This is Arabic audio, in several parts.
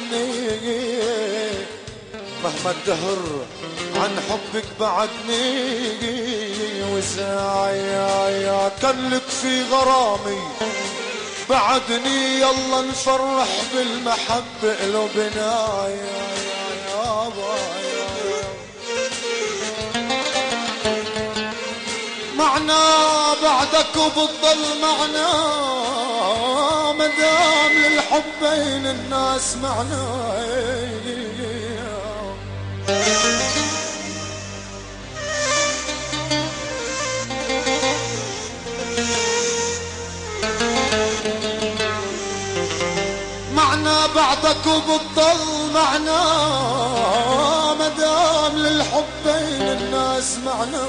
بعدني مهما الدهر عن حبك بعدني. وزايا كلك في غرامي. بعدني يلا نفرح بالمحبة قلوبنا يا يابا معنا بعدك وبتضل معنا مدام للحب بين الناس معنا معنا بعدك وبتضل معنا. مدام للحب بين الناس معنا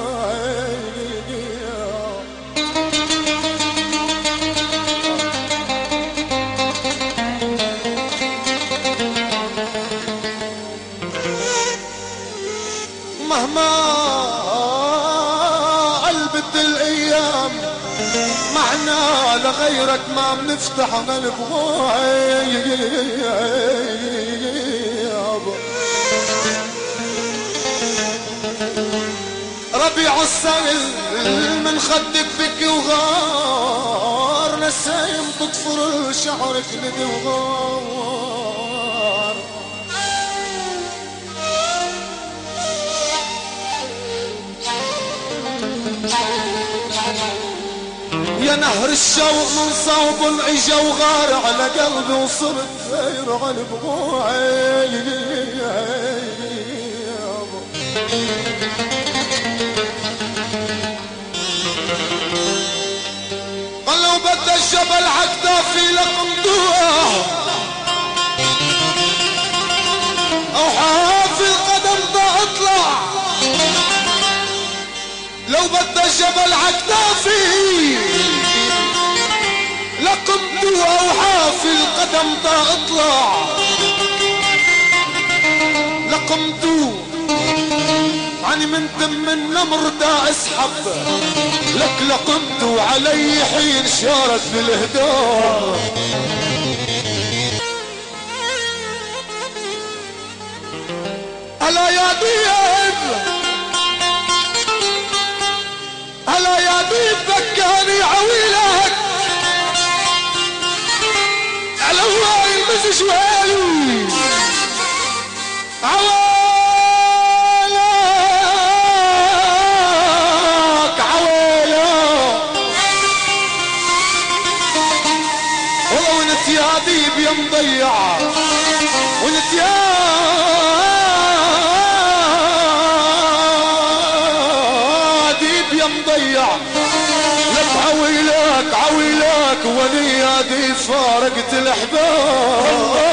معنا لغيرك ما بنفتح قلب ربيع السهل من خدك بك وغار نسايم تطفر شعرك ندي وغار. يا نهر الشوق من صوب العجا وغار على قلبي وصرت غير على قال لو بدا الجبل عكتافي لقمتوها أو حافي القدم دا أطلع. لو بدا الجبل عكتافي لقمت اوحافي القدم اطلع لقمت عني من دم النمر دا أسحب. لك لقمت علي حين شارت بالهدار هلا يا ديب هلا يا ديب بكاني عويلك وهالي عوالك عوالك والله وانت يا ديب يا فارقت الأحباب.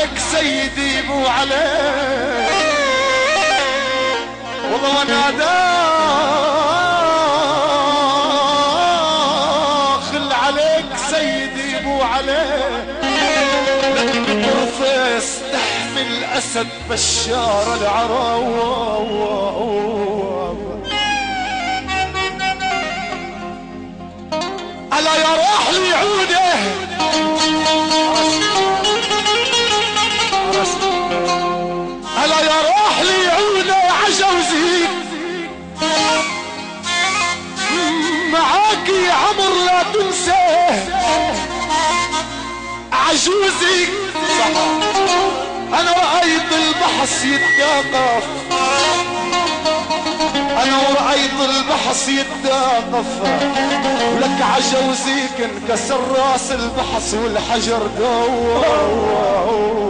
عليك سيدي مو عليك والله وأنا داخل عليك سيدي مو عليك لك قرفاس تحمل اسد بشار العراوة ألا يا راح لي عوده معاكي عمر لا تنساه. عجوزك أنا رأيت البحث يتوقف أنا ورأيت البحث يتوقف ولك عجوزيك انكسر راس البحث والحجر دوب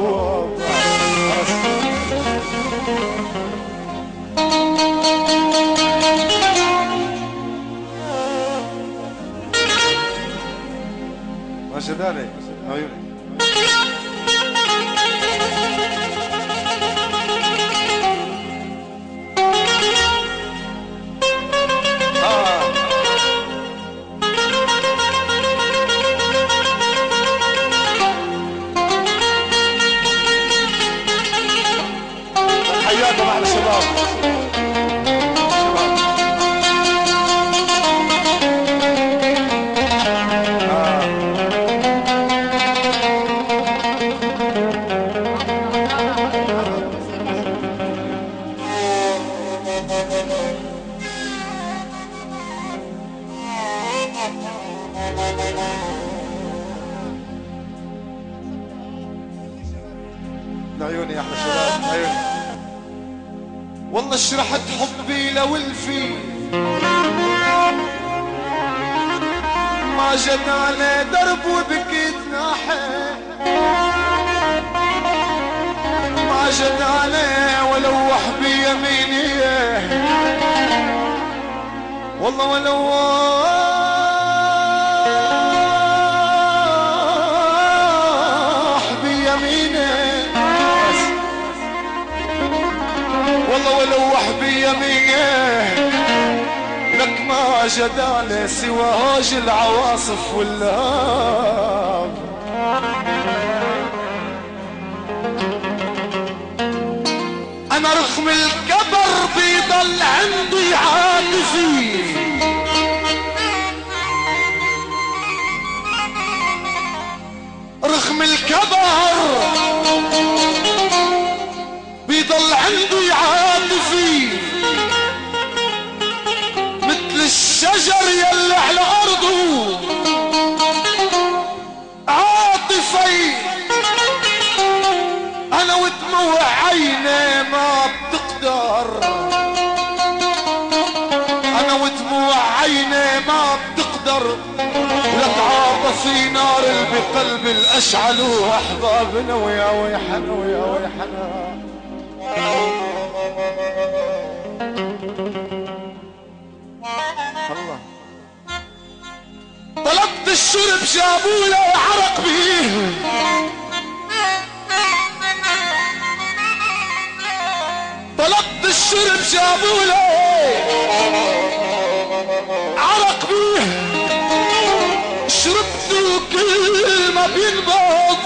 Mr. Daddy. والله شرحت حبي لو الفي ما جد على درب وبكيت ناحي ما جد عليه ولو وحبي يميني والله ولو يمينه لك ما جدال سوى هاج العواصف واللهاب أنا رغم الكبر بيضل عندي عاطفي رغم الكبر ولك عاطفي نار بقلب الأشعل احبابنا ويا ويحنا ويا ويحنا. الله. طلبت الشرب جابوا لي عرق بيه طلبت الشرب جابوا ما بينبض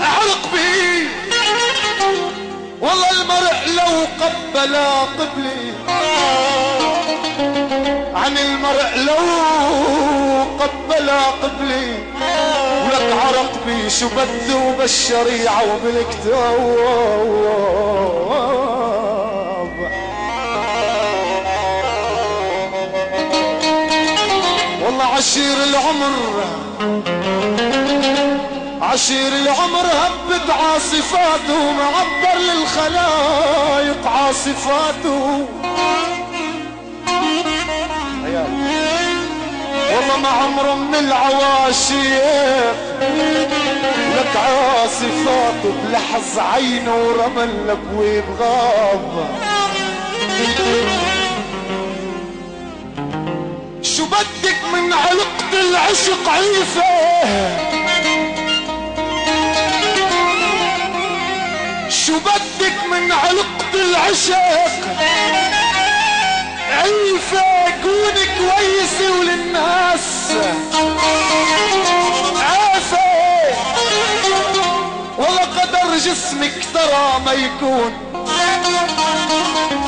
عرق بيه والله المرء لو قبل قبلي. عن المرء لو قبل قبلي. ولك عرق بي شو بده بالشريعة وبالكتاب. والله عشير العمر عشير العمر هبت عاصفاته معبر للخلايق عاصفاته. والله ما عمره من العواشيق لك عاصي فاطب لحظ عينه ورمل لك ويبغاض من علقة العشق عيفة شو بدك من علقة العشق؟ عيفة كوني كويسة وللناس. عافة والله قدر جسمك ترى ما يكون.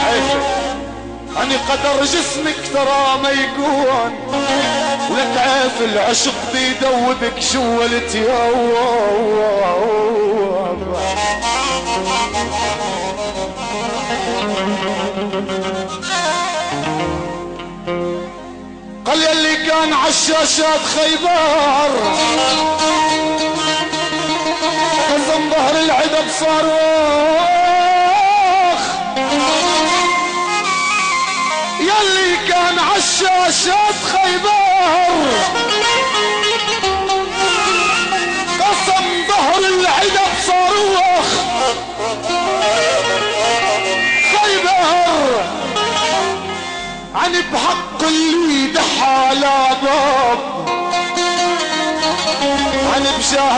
عافة يعني قدر جسمك ترى ما يكون ولك عاف العشق بيدوبك جوا التياب قال يلي كان عالشاشات خيبر. قسم ظهر العدب صاروخ كان عالشاشات خيبر. قسم ظهر العدب صاروخ. خيبر. عن بحق اللي دحى على باب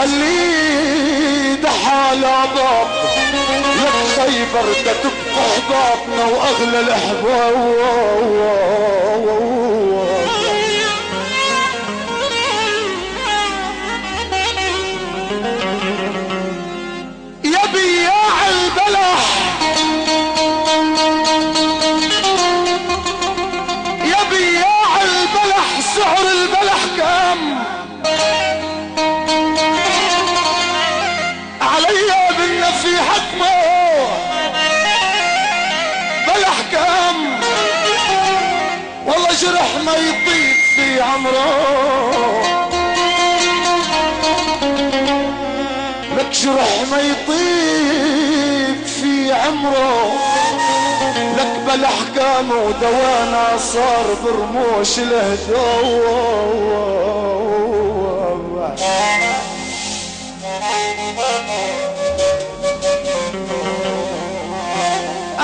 اللي دحى على باب لك خيبر ده تبقى احبابنا وأغلى الأحباب. جرح ما يطيب في عمره. لك جرح ما يطيب في عمره. لك بلح كام ودوانا صار برموش الهدوء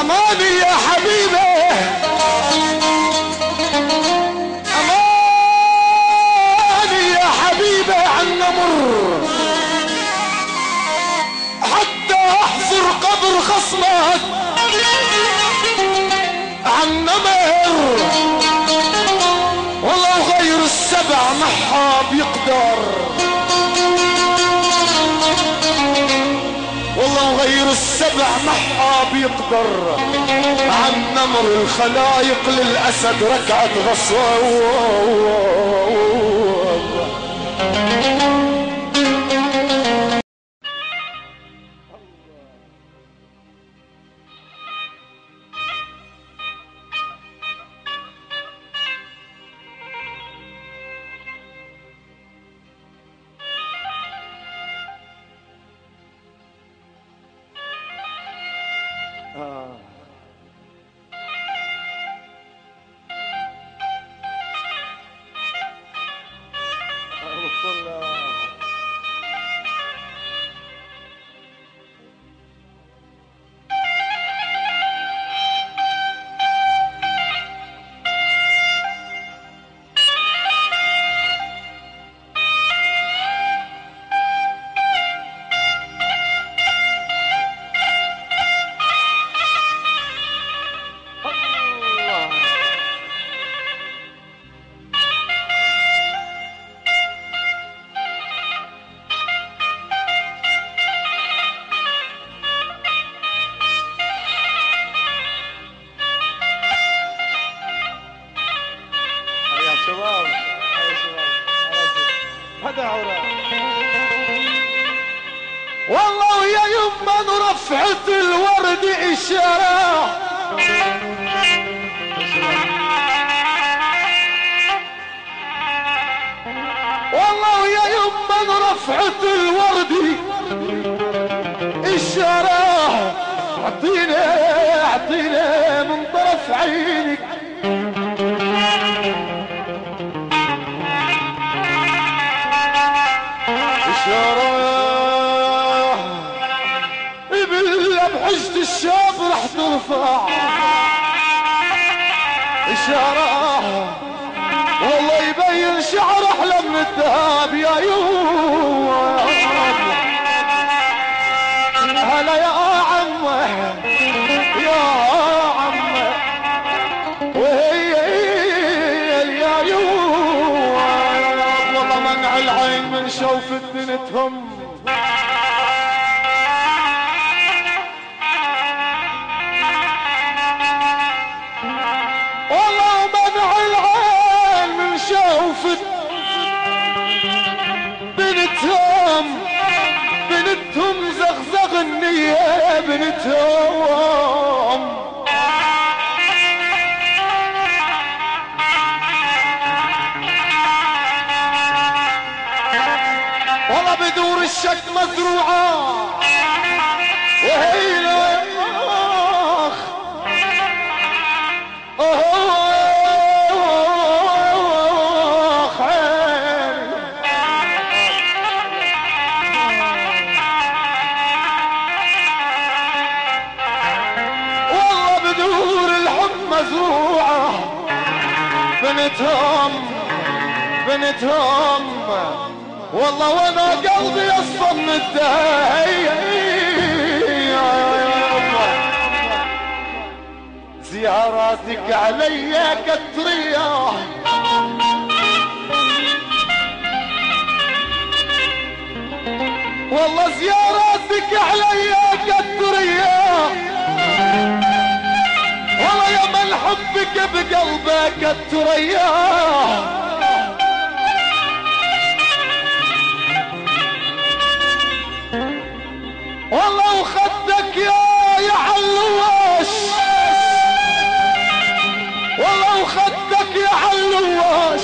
أماني يا حبيبي. قبر خصمك عن نمر والله غير السبع محا بيقدر والله غير السبع محا بيقدر عن نمر الخلايق للأسد ركعة غصوة. اعطينا اعطينا من طرف عينك. اشاره بالله بحجة الشاب رح ترفع. اشاره والله يبين شعر أحلى من الذهب يا يوم الدنتهم والله منع العين من شوف بنتهم بنتهم زغزغ النية بنتهم الشك مزروعة. وهي أخ. عيني والله بدور الحب مزروعة. بنتهم بنتهم. والله وأنا قلبي أصلا متضايق زياراتك علي كتريه والله زياراتك علي كتريه والله يا من حبك بقلبك التريا. والله وخدك يا يا علواش. والله وخدك يا علواش.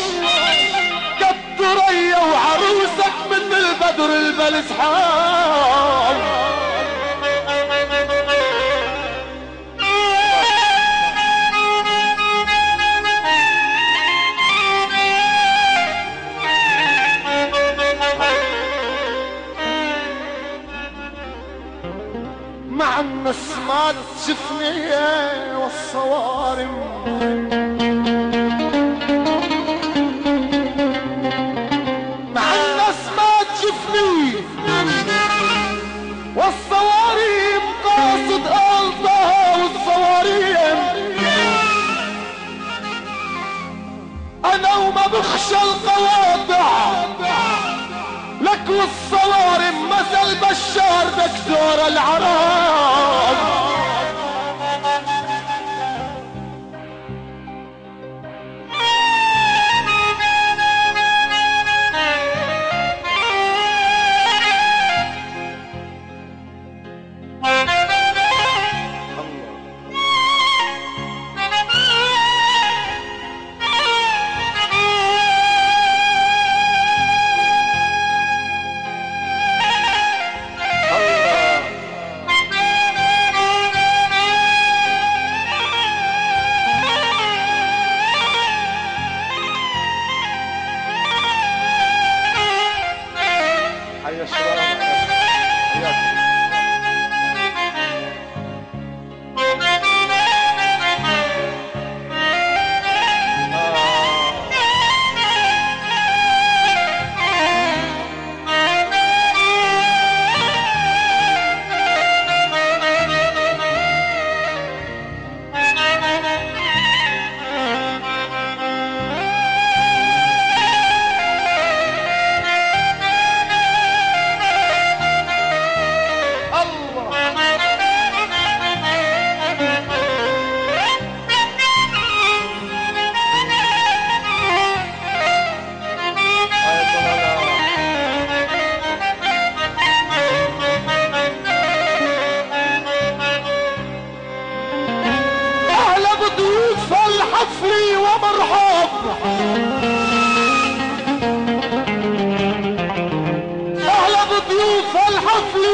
كالتريا وعروسك من البدر الملسحاب مع النسمات شفني والصوارم. مع النسمات شفني والصواريم قاصد ألطها والصواريم أنا وما بخشى القواطع لك والصوارم مثل بشار دكتور العرب. الحفل ومرحب أهلا بضيوف الحفل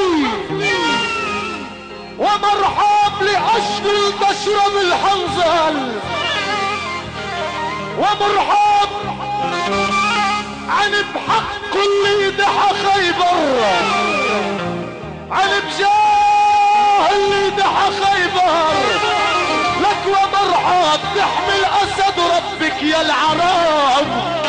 ومرحب لأشر المشرب الحنظل ومرحب عن بحق اللي دحى خيبر. عن بجاه اللي دحى خيبر. ومرعى تحمي الأسد ربك يا العرب.